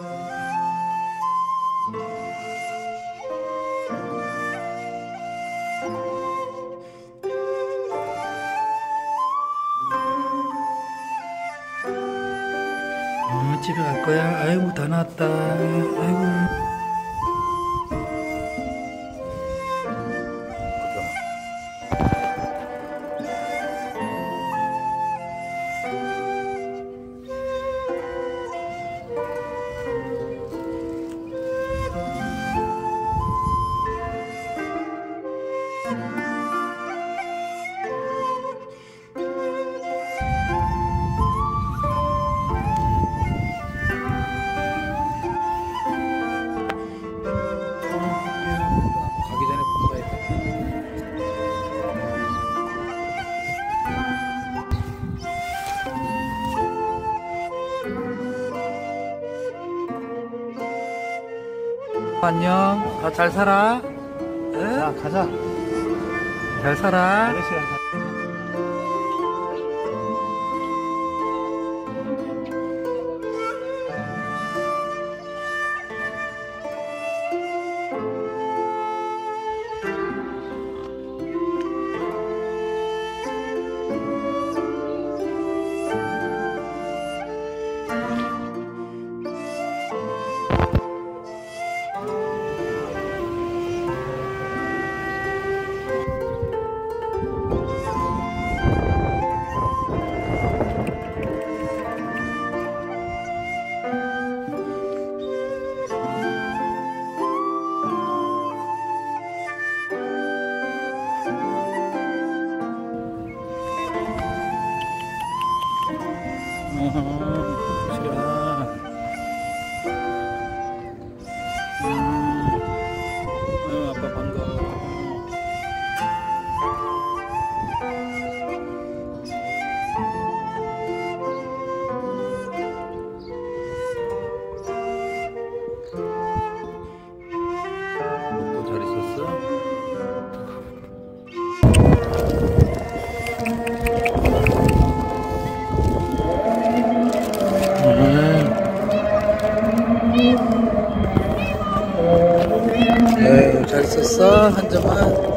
어, 집에 갈 거야? 아이고, 다 나왔다. 아이고. 안녕. 아, 잘 살아. 에? 자, 가자. 잘 살아. Bye.